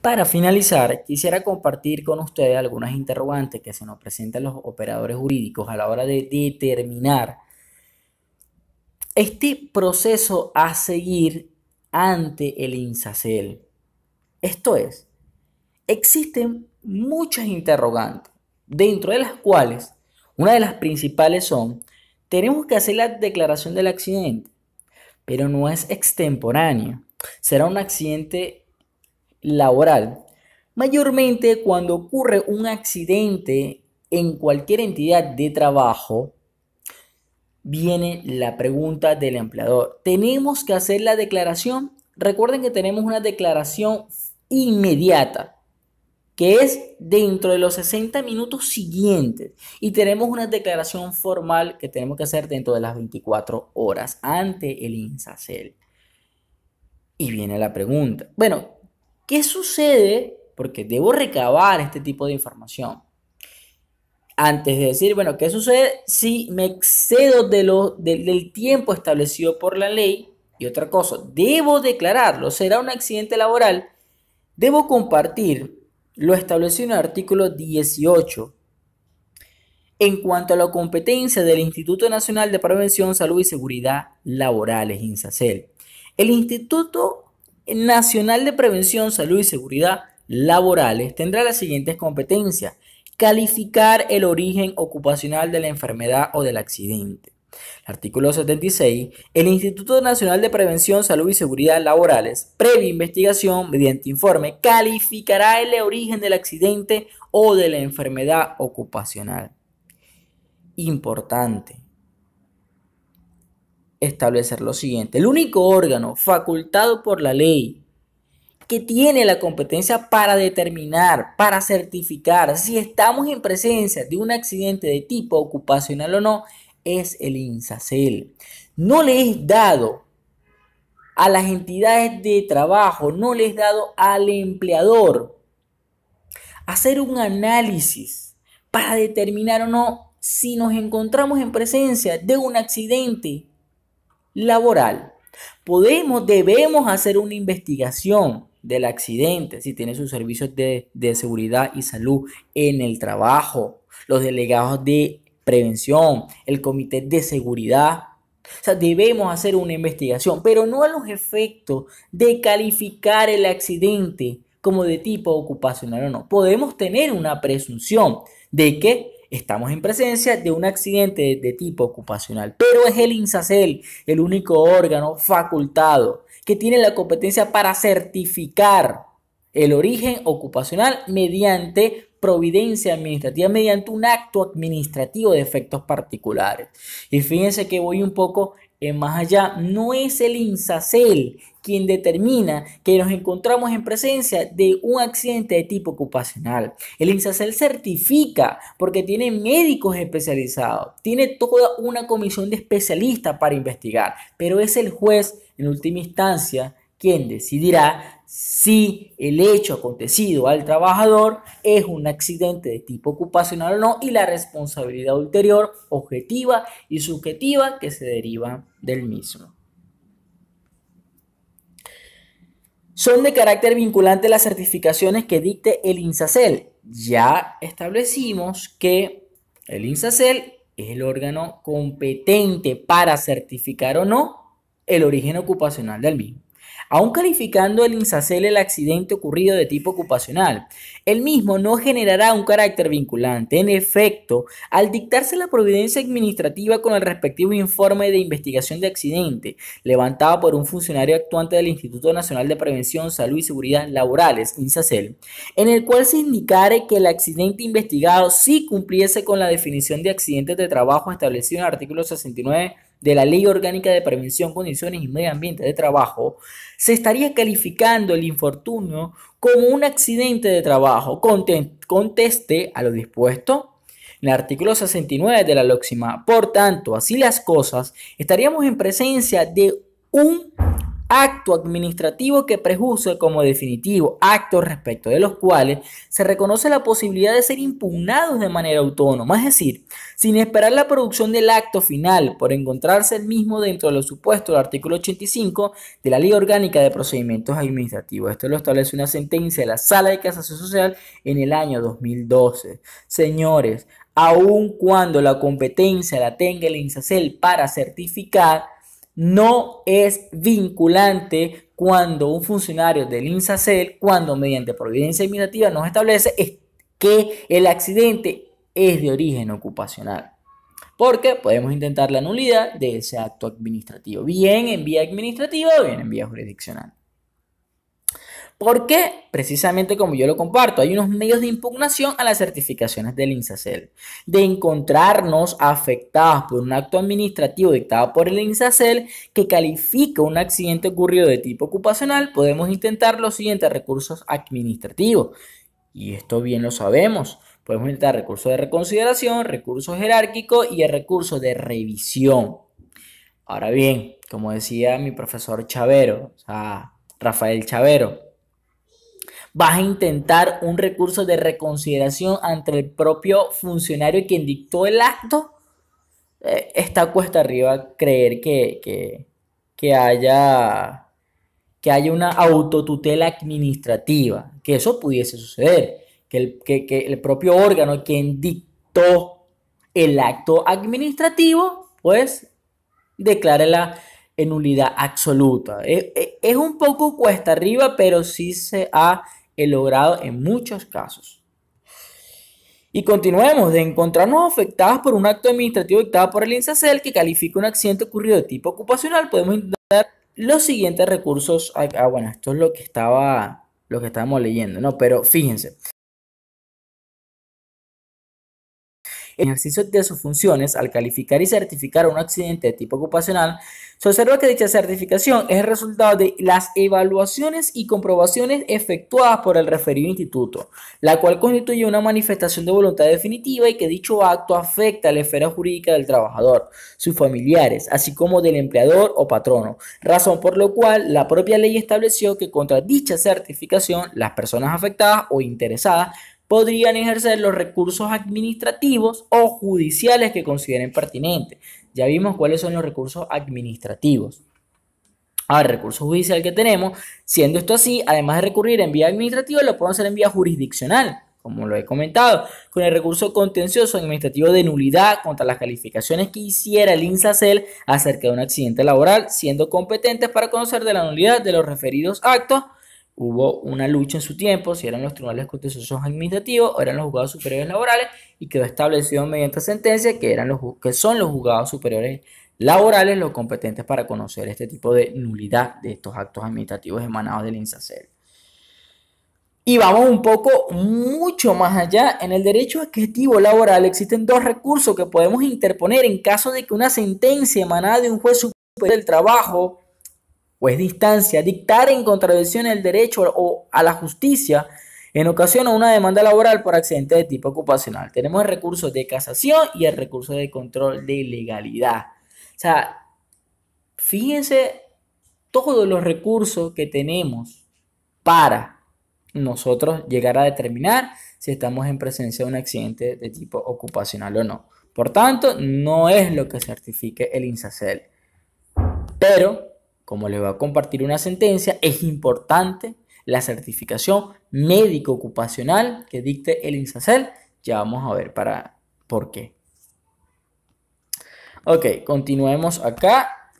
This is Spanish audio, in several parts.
Para finalizar, quisiera compartir con ustedes algunas interrogantes que se nos presentan los operadores jurídicos a la hora de determinar este proceso a seguir ante el INSACEL. Esto es, existen muchas interrogantes, dentro de las cuales una de las principales son, tenemos que hacer la declaración del accidente, pero no es extemporáneo. Será un accidente laboral. Mayormente cuando ocurre un accidente en cualquier entidad de trabajo, viene la pregunta del empleador. ¿Tenemos que hacer la declaración? Recuerden que tenemos una declaración inmediata, que es dentro de los 60 minutos siguientes. Y tenemos una declaración formal que tenemos que hacer dentro de las 24 horas ante el INSACEL. Y viene la pregunta, bueno, ¿qué sucede? Porque debo recabar este tipo de información antes de decir, bueno, ¿qué sucede si me excedo del tiempo establecido por la ley? Y otra cosa, debo declararlo, será un accidente laboral, debo compartir lo establecido en el artículo 18 en cuanto a la competencia del Instituto Nacional de Prevención, Salud y Seguridad Laborales, INSACEL. El Instituto Nacional de Prevención, Salud y Seguridad Laborales tendrá las siguientes competencias calificar el origen ocupacional de la enfermedad o del accidente. Artículo 76. El Instituto Nacional de Prevención, Salud y Seguridad Laborales, previa investigación mediante informe, calificará el origen del accidente o de la enfermedad ocupacional. Importante establecer lo siguiente. El único órgano facultado por la ley que tiene la competencia para determinar, para certificar si estamos en presencia de un accidente de tipo ocupacional o no, es el INSACEL. No le es dado a las entidades de trabajo, no le es dado al empleador hacer un análisis para determinar o no si nos encontramos en presencia de un accidente laboral. Podemos, debemos hacer una investigación del accidente, si tiene sus servicios de, seguridad y salud en el trabajo, los delegados de prevención, el comité de seguridad. O sea, debemos hacer una investigación, pero no a los efectos de calificar el accidente como de tipo ocupacional o no. Podemos tener una presunción de que estamos en presencia de un accidente de, tipo ocupacional, pero es el INSACEL el único órgano facultado que tiene la competencia para certificar el origen ocupacional mediante providencia administrativa, mediante un acto administrativo de efectos particulares. Y fíjense que voy un poco más allá, no es el INSACEL quien determina que nos encontramos en presencia de un accidente de tipo ocupacional. El INSACEL certifica porque tiene médicos especializados, tiene toda una comisión de especialistas para investigar, pero es el juez en última instancia quien decidirá si el hecho acontecido al trabajador es un accidente de tipo ocupacional o no y la responsabilidad ulterior, objetiva y subjetiva que se deriva del mismo. Son de carácter vinculante las certificaciones que dicte el INSACEL. Ya establecimos que el INSACEL es el órgano competente para certificar o no el origen ocupacional del mismo aún calificando el INSACEL el accidente ocurrido de tipo ocupacional. El mismo no generará un carácter vinculante. En efecto, al dictarse la providencia administrativa con el respectivo informe de investigación de accidente, levantado por un funcionario actuante del Instituto Nacional de Prevención, Salud y Seguridad Laborales, INSACEL, en el cual se indicare que el accidente investigado sí cumpliese con la definición de accidentes de trabajo establecido en el artículo 69 de la Ley Orgánica de Prevención, Condiciones y Medio Ambiente de Trabajo, se estaría calificando el infortunio como un accidente de trabajo. Conteste a lo dispuesto en el artículo 69 de la Lóxima. Por tanto, así las cosas, estaríamos en presencia de un acto administrativo que prejuzgue como definitivo, actos respecto de los cuales se reconoce la posibilidad de ser impugnados de manera autónoma, es decir, sin esperar la producción del acto final por encontrarse el mismo dentro de los supuestos del artículo 85 de la Ley Orgánica de Procedimientos Administrativos. Esto lo establece una sentencia de la Sala de Casación Social en el año 2012. Señores, aun cuando la competencia la tenga el INSACEL para certificar, no es vinculante cuando un funcionario del INSACEL, cuando mediante providencia administrativa nos establece que el accidente es de origen ocupacional. Porque podemos intentar la nulidad de ese acto administrativo, bien en vía administrativa o bien en vía jurisdiccional. Porque, precisamente como yo lo comparto, hay unos medios de impugnación a las certificaciones del INSACEL. De encontrarnos afectados por un acto administrativo dictado por el INSACEL que califica un accidente ocurrido de tipo ocupacional, podemos intentar los siguientes recursos administrativos. Y esto bien lo sabemos. Podemos intentar recursos de reconsideración, recursos jerárquicos y el recurso de revisión. Ahora bien, como decía mi profesor Chavero, o sea, Rafael Chavero, vas a intentar un recurso de reconsideración ante el propio funcionario quien dictó el acto, eh, está cuesta arriba creer que, que, haya, que haya una autotutela administrativa, que eso pudiese suceder, que el, que el propio órgano quien dictó el acto administrativo, pues declare la nulidad absoluta. Es, es, un poco cuesta arriba, pero sí se ha logrado en muchos casos. Y continuemos, de encontrarnos afectados por un acto administrativo dictado por el INSACEL que califica un accidente ocurrido de tipo ocupacional, podemos intentar los siguientes recursos. Ah, bueno, esto es lo que estaba, lo que estábamos leyendo, ¿no? Pero fíjense, ejercicio de sus funciones al calificar y certificar un accidente de tipo ocupacional, se observa que dicha certificación es el resultado de las evaluaciones y comprobaciones efectuadas por el referido instituto, la cual constituye una manifestación de voluntad definitiva y que dicho acto afecta a la esfera jurídica del trabajador, sus familiares, así como del empleador o patrono, razón por lo cual la propia ley estableció que contra dicha certificación las personas afectadas o interesadas podrían ejercer los recursos administrativos o judiciales que consideren pertinentes. Ya vimos cuáles son los recursos administrativos. Ahora, el recurso judicial que tenemos, siendo esto así, además de recurrir en vía administrativa, lo podemos hacer en vía jurisdiccional, como lo he comentado, con el recurso contencioso administrativo de nulidad contra las calificaciones que hiciera el INSACEL acerca de un accidente laboral, siendo competentes para conocer de la nulidad de los referidos actos hubo una lucha en su tiempo, si eran los tribunales contenciosos administrativos o eran los juzgados superiores laborales, y quedó establecido mediante sentencia que, eran los, que son los juzgados superiores laborales los competentes para conocer este tipo de nulidad de estos actos administrativos emanados del INSACEL. Y vamos un poco mucho más allá. En el derecho adquisitivo laboral existen dos recursos que podemos interponer en caso de que una sentencia emanada de un juez superior del trabajo o distancia, dictar en contradicción el derecho o a la justicia en ocasión a una demanda laboral por accidente de tipo ocupacional. Tenemos el recurso de casación y el recurso de control de legalidad. O sea, fíjense todos los recursos que tenemos para nosotros llegar a determinar si estamos en presencia de un accidente de tipo ocupacional o no. Por tanto, no es lo que certifique el INSACEL. Pero como le va a compartir una sentencia, es importante la certificación médico ocupacional que dicte el INSACEL. Ya vamos a ver para por qué. Ok, continuemos acá.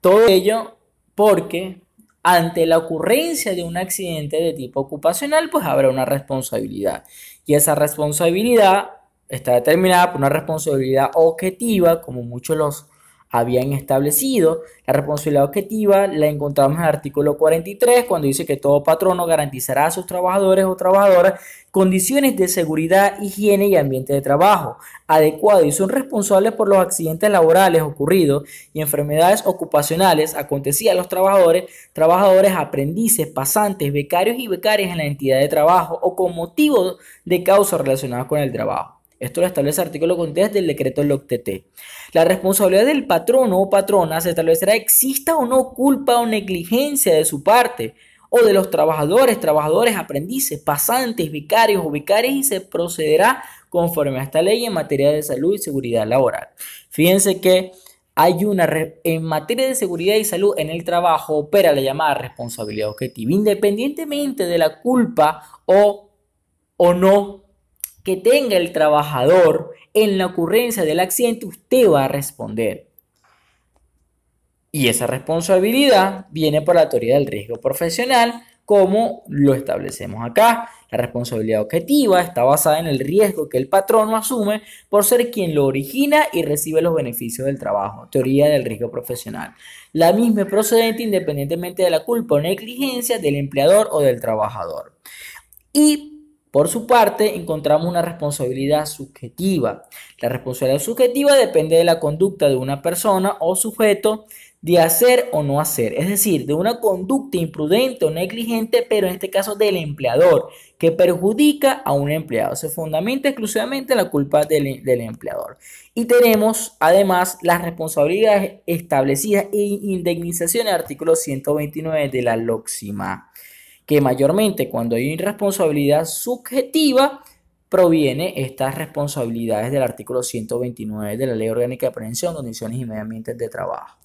Todo ello porque ante la ocurrencia de un accidente de tipo ocupacional, pues habrá una responsabilidad. Y esa responsabilidad está determinada por una responsabilidad objetiva, como muchos los habían establecido. La responsabilidad objetiva la encontramos en el artículo 43 cuando dice que todo patrono garantizará a sus trabajadores o trabajadoras condiciones de seguridad, higiene y ambiente de trabajo adecuado y son responsables por los accidentes laborales ocurridos y enfermedades ocupacionales acontecidas a los trabajadores, trabajadores, aprendices, pasantes, becarios y becarias en la entidad de trabajo o con motivo de causa relacionada con el trabajo Esto lo establece el artículo 10 del decreto LOCTT. La responsabilidad del patrono o patrona se establecerá exista o no culpa o negligencia de su parte o de los trabajadores, trabajadores, aprendices, pasantes, vicarios o vicarias y se procederá conforme a esta ley en materia de salud y seguridad laboral. Fíjense que hay una en materia de seguridad y salud en el trabajo opera la llamada responsabilidad objetiva, independientemente de la culpa o, o no que tenga el trabajador en la ocurrencia del accidente, usted va a responder. Y esa responsabilidad viene por la teoría del riesgo profesional, como lo establecemos acá. La responsabilidad objetiva está basada en el riesgo que el patrono asume por ser quien lo origina y recibe los beneficios del trabajo. Teoría del riesgo profesional. La misma es procedente independientemente de la culpa o negligencia del empleador o del trabajador. Y por su parte, encontramos una responsabilidad subjetiva. La responsabilidad subjetiva depende de la conducta de una persona o sujeto de hacer o no hacer, es decir, de una conducta imprudente o negligente, pero en este caso del empleador, que perjudica a un empleado. Se fundamenta exclusivamente en la culpa del, empleador. Y tenemos además las responsabilidades establecidas e indemnizaciones, artículo 129 de la LOXIMA que mayormente cuando hay irresponsabilidad subjetiva, proviene estas responsabilidades del artículo 129 de la Ley Orgánica de Prevención, Condiciones y Medio Ambiente de Trabajo.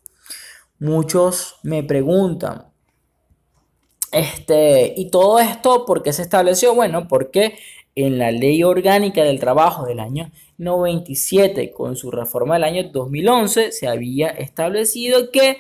Muchos me preguntan, este, y todo esto, ¿por qué se estableció? Bueno, porque en la Ley Orgánica del Trabajo del año 97, con su reforma del año 2011, se había establecido que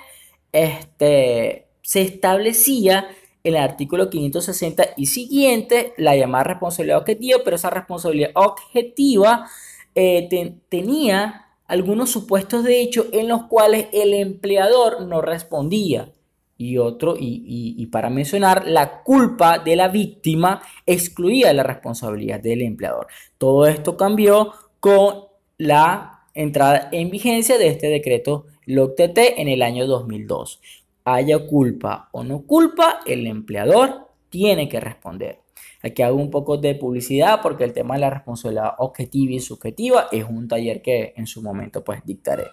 este, se establecía el artículo 560 y siguiente, la llamada responsabilidad objetiva, pero esa responsabilidad objetiva eh, tenía algunos supuestos de hecho en los cuales el empleador no respondía. Y otro, y, y para mencionar, la culpa de la víctima excluía la responsabilidad del empleador. Todo esto cambió con la entrada en vigencia de este decreto LOCTT en el año 2002 haya culpa o no culpa, el empleador tiene que responder. Aquí hago un poco de publicidad porque el tema de la responsabilidad objetiva y subjetiva es un taller que en su momento pues dictaré.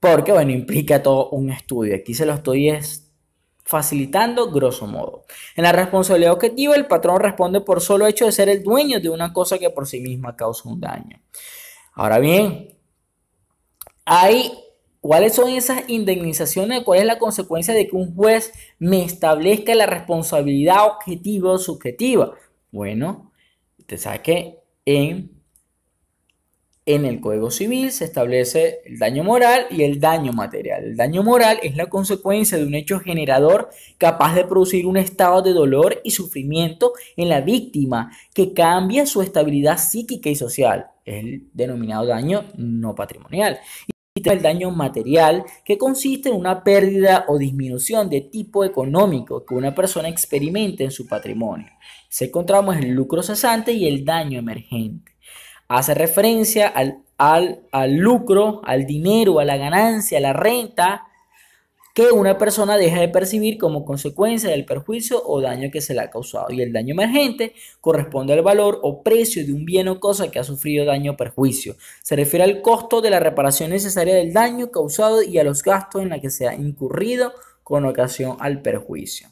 Porque bueno, implica todo un estudio. Aquí se lo estoy facilitando grosso modo. En la responsabilidad objetiva el patrón responde por solo hecho de ser el dueño de una cosa que por sí misma causa un daño. Ahora bien, hay ¿Cuáles son esas indemnizaciones? ¿Cuál es la consecuencia de que un juez me establezca la responsabilidad objetiva o subjetiva? Bueno, usted sabe que en, en el Código Civil se establece el daño moral y el daño material. El daño moral es la consecuencia de un hecho generador capaz de producir un estado de dolor y sufrimiento en la víctima que cambia su estabilidad psíquica y social. Es el denominado daño no patrimonial el daño material, que consiste en una pérdida o disminución de tipo económico que una persona experimente en su patrimonio. Se encontramos el lucro cesante y el daño emergente. Hace referencia al, al, al lucro, al dinero, a la ganancia, a la renta que una persona deja de percibir como consecuencia del perjuicio o daño que se le ha causado. Y el daño emergente corresponde al valor o precio de un bien o cosa que ha sufrido daño o perjuicio. Se refiere al costo de la reparación necesaria del daño causado y a los gastos en los que se ha incurrido con ocasión al perjuicio.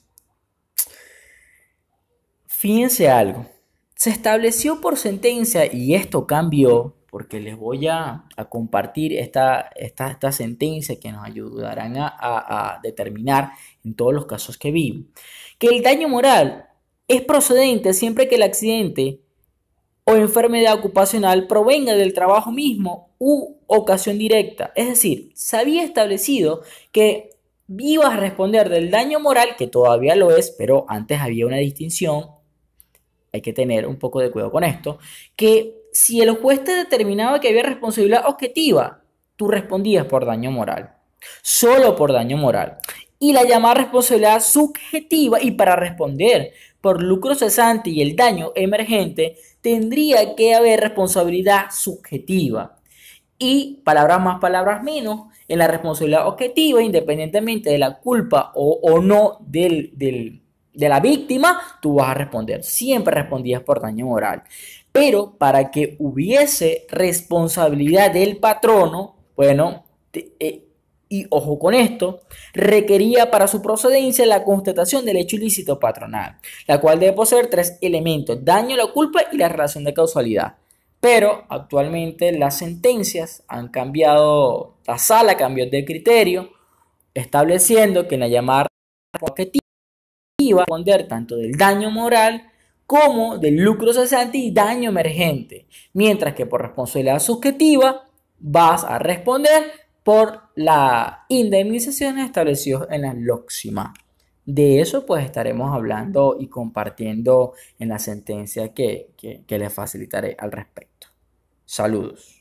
Fíjense algo. Se estableció por sentencia y esto cambió porque les voy a, compartir esta, esta, sentencia que nos ayudarán a, determinar en todos los casos que vi. Que el daño moral es procedente siempre que el accidente o enfermedad ocupacional provenga del trabajo mismo u ocasión directa. Es decir, se había establecido que ibas a responder del daño moral, que todavía lo es, pero antes había una distinción, hay que tener un poco de cuidado con esto, que si el juez te determinaba que había responsabilidad objetiva, tú respondías por daño moral. Solo por daño moral. Y la llamada responsabilidad subjetiva, y para responder por lucro cesante y el daño emergente, tendría que haber responsabilidad subjetiva. Y palabras más, palabras menos, en la responsabilidad objetiva, independientemente de la culpa o, no del, de la víctima, tú vas a responder. Siempre respondías por daño moral. Pero para que hubiese responsabilidad del patrono, bueno, eh, y ojo con esto, requería para su procedencia la constatación del hecho ilícito patronal, la cual debe poseer tres elementos, daño, la culpa y la relación de causalidad. Pero actualmente las sentencias han cambiado, la sala cambió de criterio, estableciendo que en la llamada a responder tanto del daño moral como del lucro cesante y daño emergente, mientras que por responsabilidad subjetiva vas a responder por la indemnización establecidas en la LOXIMA. De eso pues estaremos hablando y compartiendo en la sentencia que, que, que les facilitaré al respecto. Saludos.